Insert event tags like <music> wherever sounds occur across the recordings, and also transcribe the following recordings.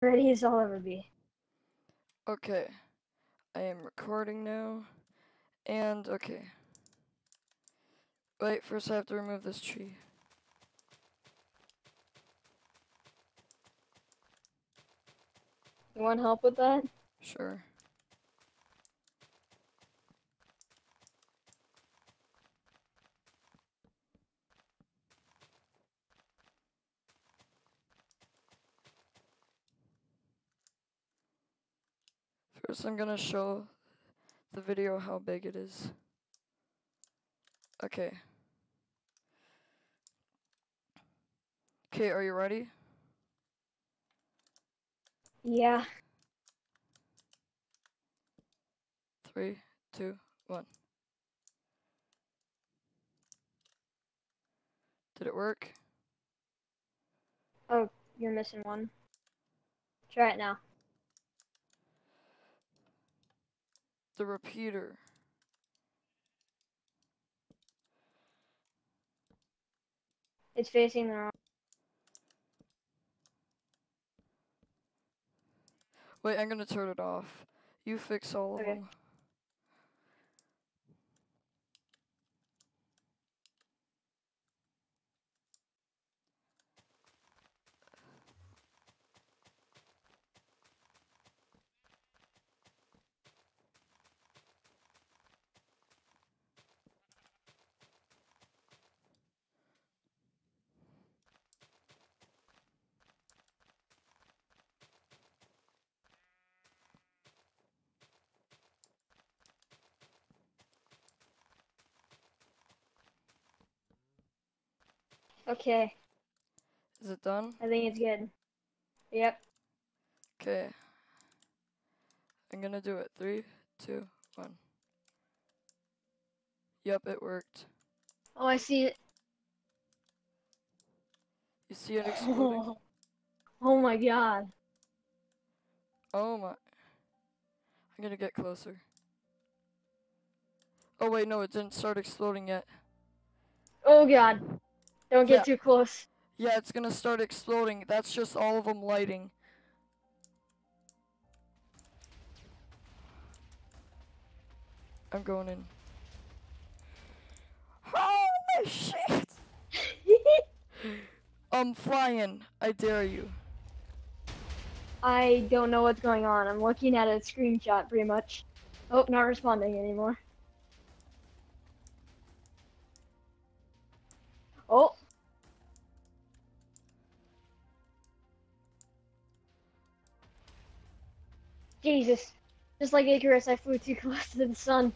Ready as I'll ever be. Okay. I am recording now. And, okay. Wait, first I have to remove this tree. You want help with that? Sure. First I'm gonna show the video how big it is. Okay. Okay, are you ready? Yeah. Three, two, one. Did it work? Oh, you're missing one. Try it now. The repeater. It's facing the wrong. Wait, I'm gonna turn it off. You fix all of them. Okay, Is it done? I think it's good. Yep. Okay. I'm gonna do it. Three, two, one. Yep, it worked. Oh, I see it. You see it exploding? Oh, <laughs> oh my god. Oh my. I'm gonna get closer. Oh wait, no, it didn't start exploding yet. Oh god. Don't get Yeah. too close. Yeah, it's gonna start exploding. That's just all of them lighting. I'm going in. Holy shit! <laughs> I'm flying. I dare you. I don't know what's going on. I'm looking at a screenshot pretty much. Oh, not responding anymore. Oh. Jesus. Just like Icarus, I flew too close to the sun.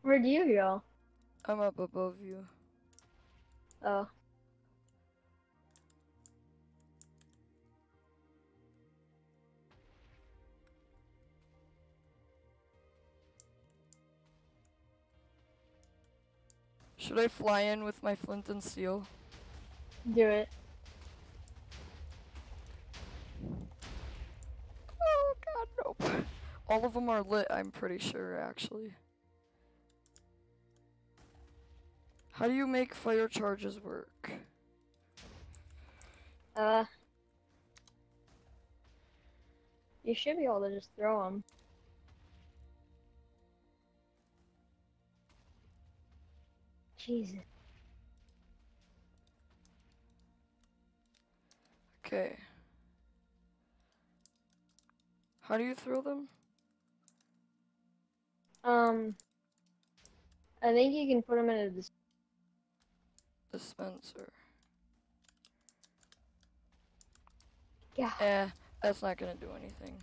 Where'd you go? I'm up above you. Oh. Should I fly in with my flint and steel? Do it. Oh god, nope. All of them are lit, I'm pretty sure, actually. How do you make fire charges work? Uh. You should be able to just throw them. Jesus. Okay. How do you throw them? Um. I think you can put them in a dis- Dispenser. Yeah. Eh, that's not gonna do anything.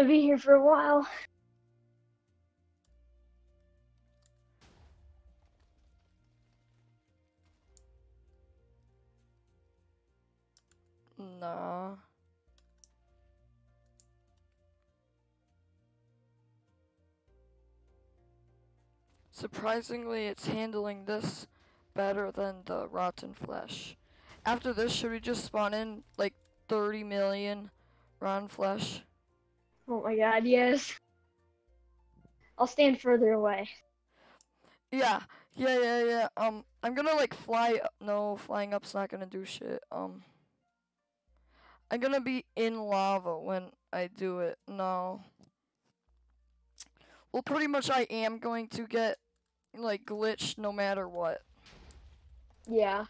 Gonna be here for a while. Nah. Surprisingly, it's handling this better than the rotten flesh. After this, should we just spawn in like 30 million rotten flesh? Oh my god, yes. I'll stand further away. Yeah, yeah, yeah, yeah. Um, I'm gonna like fly. up- No, flying up's not gonna do shit. Um, I'm gonna be in lava when I do it. No. Well, pretty much I am going to get like glitched no matter what. Yeah.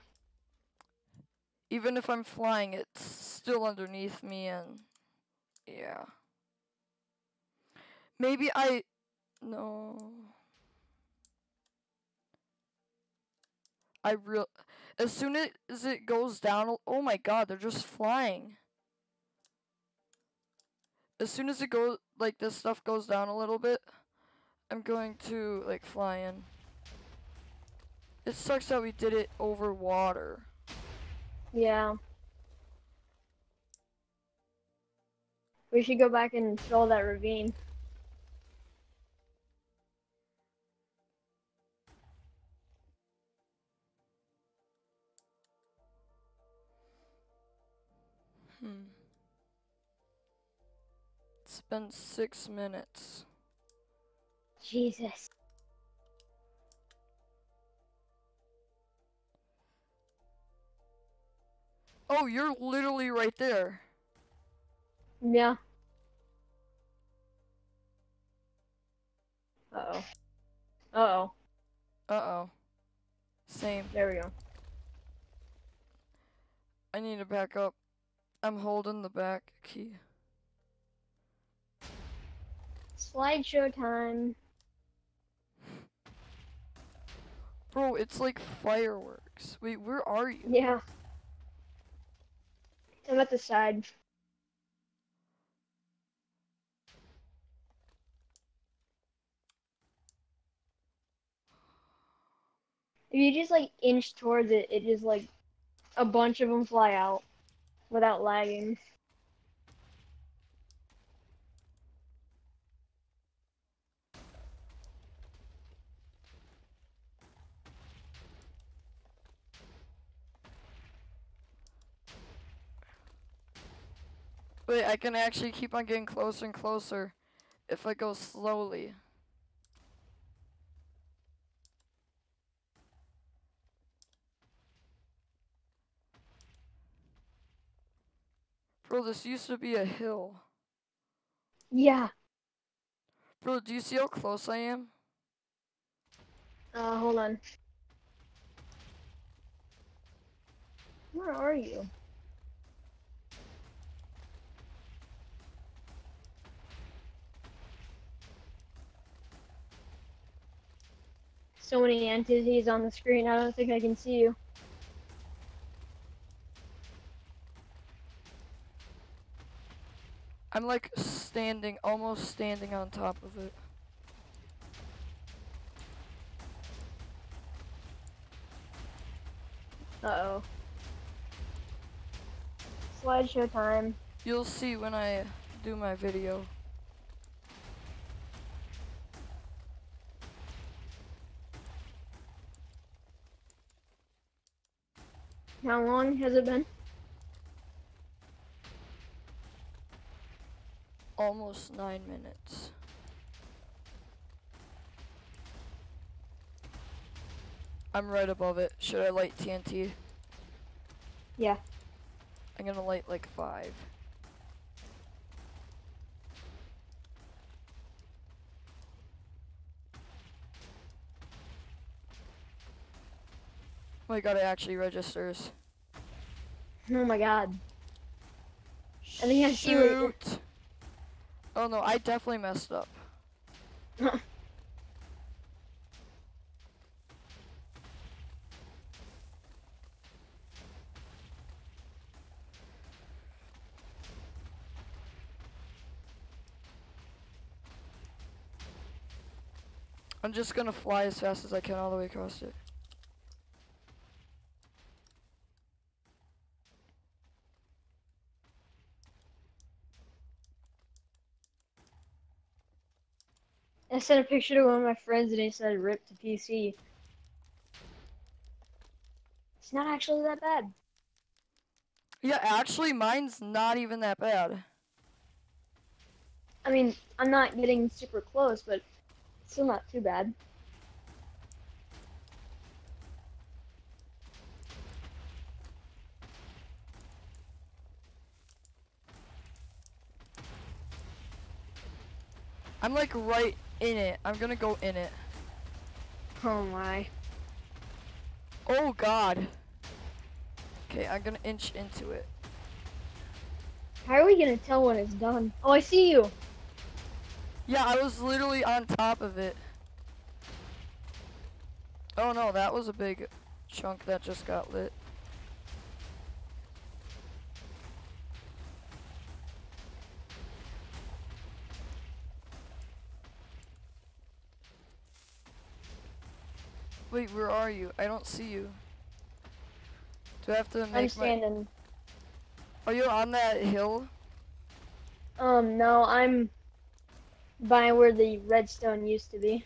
Even if I'm flying, it's still underneath me and yeah. Maybe I no. I real as soon as it goes down. Oh my god, they're just flying. As soon as it goes like this stuff goes down a little bit, I'm going to like fly in. It sucks that we did it over water. Yeah. We should go back and fill that ravine. Been six minutes. Jesus. Oh, you're literally right there. Yeah. Uh oh. Uh oh. Uh oh. Same. There we go. I need to back up. I'm holding the back key. Slideshow time. Bro, it's like fireworks. Wait, where are you? Yeah. I'm at the side. If you just like inch towards it, it just like a bunch of them fly out without lagging. Wait, I can actually keep on getting closer and closer if I go slowly. Bro, this used to be a hill. Yeah. Bro, do you see how close I am? Uh, hold on. Where are you? So many entities on the screen, I don't think I can see you. I'm like standing, almost standing on top of it. Uh-oh. Slideshow time. You'll see when I do my video. How long has it been? Almost nine minutes. I'm right above it. Should I light TNT? Yeah. I'm gonna light like five. Oh my god, it actually registers. Oh my god. I think I see Shoot! Oh no, I definitely messed up. <laughs> I'm just gonna fly as fast as I can all the way across it. Sent a picture to one of my friends and he said rip to PC. It's not actually that bad. Yeah, actually, mine's not even that bad. I mean, I'm not getting super close, but it's still not too bad. I'm like right in it. I'm gonna go in it. Oh my. Oh god. Okay, I'm gonna inch into it. How are we gonna tell when it's done? Oh, I see you. Yeah, I was literally on top of it. Oh no, that was a big chunk that just got lit. Wait, where are you? I don't see you. Do I have to make I'm my- standing. Are you on that hill? Um, no, I'm by where the redstone used to be.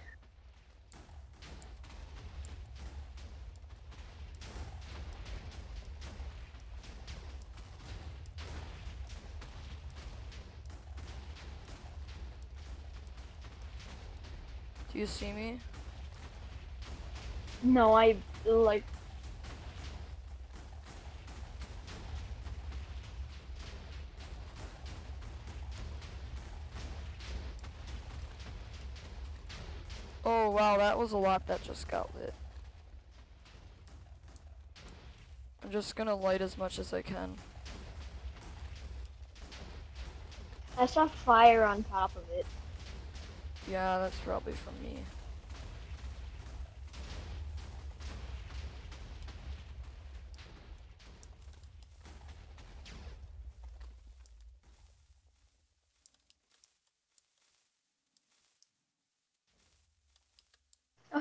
Do you see me? No, I like. Oh wow, that was a lot that just got lit. I'm just gonna light as much as I can. I saw fire on top of it. Yeah, that's probably from me.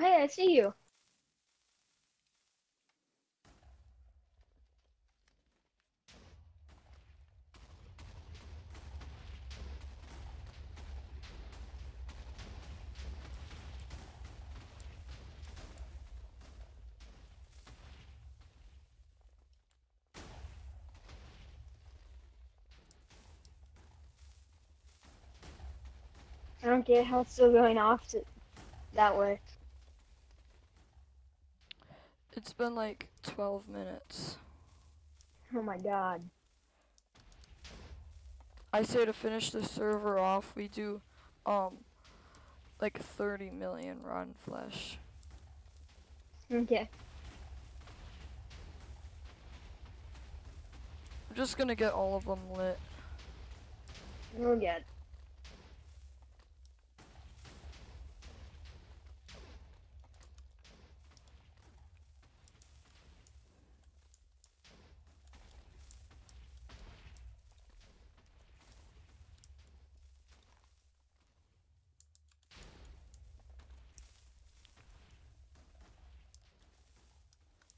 Hey, I see you. I don't get how it's still going off to that way. It's been like 12 minutes. Oh my god. I say to finish the server off, we do, um, like 30 million rotten flesh. Okay. I'm just gonna get all of them lit. We'll get.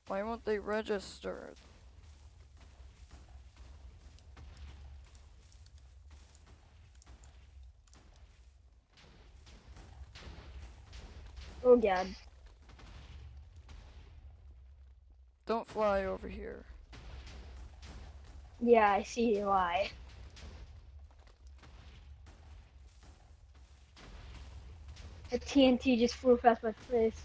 Why won't they register? Oh god. Don't fly over here. Yeah, I see why. The TNT just flew past my face.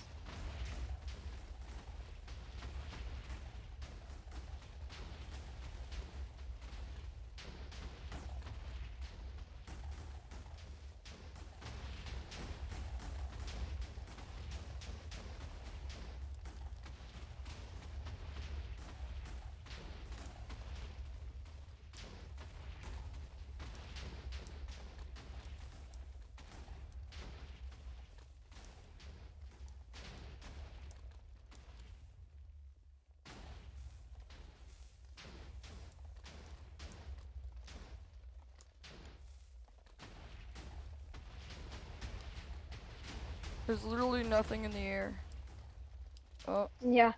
There's literally nothing in the air. Oh, Yeah.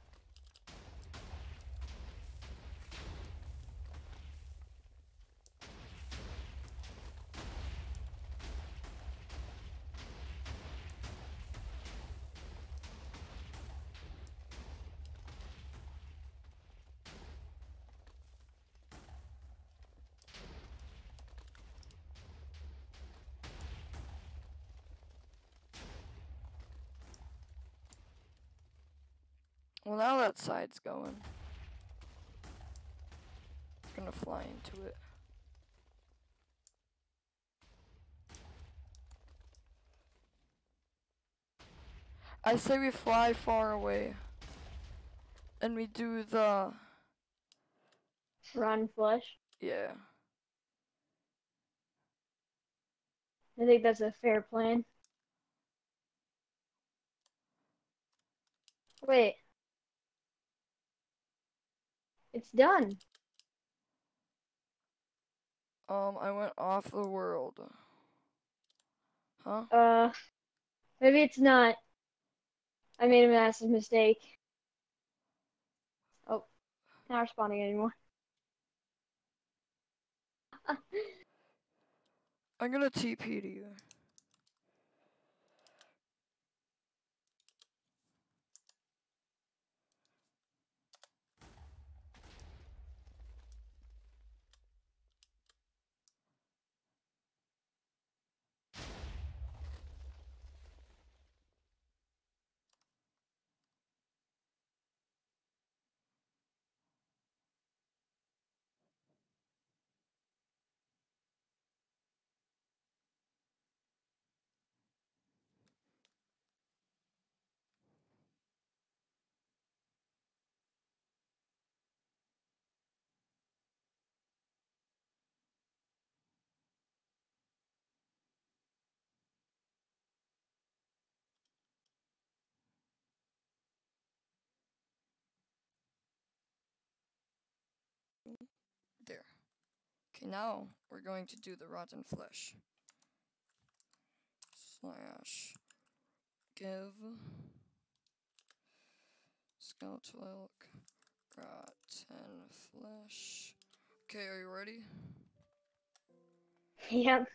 Well, now that side's going. Gonna fly into it. I say we fly far away. And we do the rotten flesh. yeah. I think that's a fair plan. Wait. It's done. Um, I went off the world. Huh? Uh, maybe it's not. I made a massive mistake. Oh, not responding anymore. <laughs> I'm gonna TP to you. There. Okay, now we're going to do the rotten flesh. Slash give skeletal elk rotten flesh. Okay, are you ready? <laughs> Yep.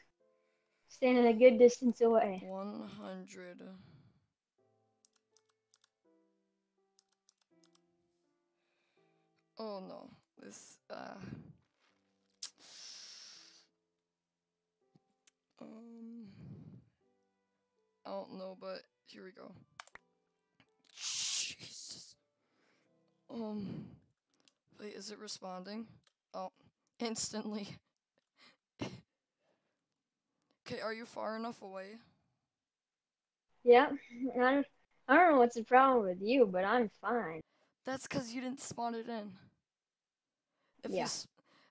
Standing a good distance away. 100. Oh no, this, uh. Don't know, but here we go. Jesus. Um. Wait, is it responding? Oh, instantly. <laughs> Okay, are you far enough away? Yeah, <laughs> I don't, I don't know what's the problem with you, but I'm fine. That's because you didn't spawn it in. If you Yeah.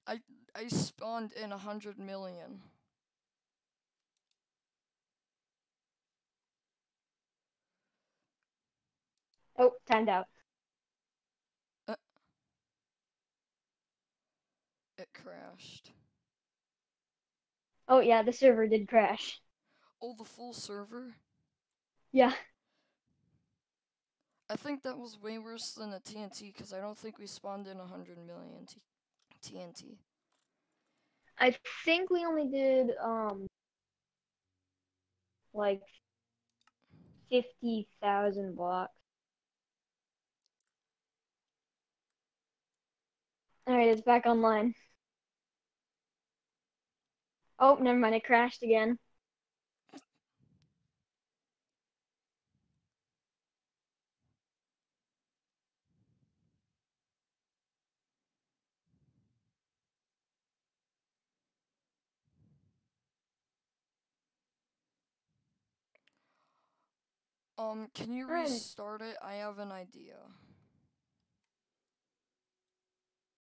I I spawned in a hundred million. Oh, timed out. It crashed. Oh yeah, the server did crash. Oh, the full server. Yeah. I think that was way worse than the TNT because I don't think we spawned in a hundred million T- TNT. I think we only did um like fifty thousand blocks. Alright, it's back online. Oh, never mind, it crashed again. Um, can you restart it? I have an idea.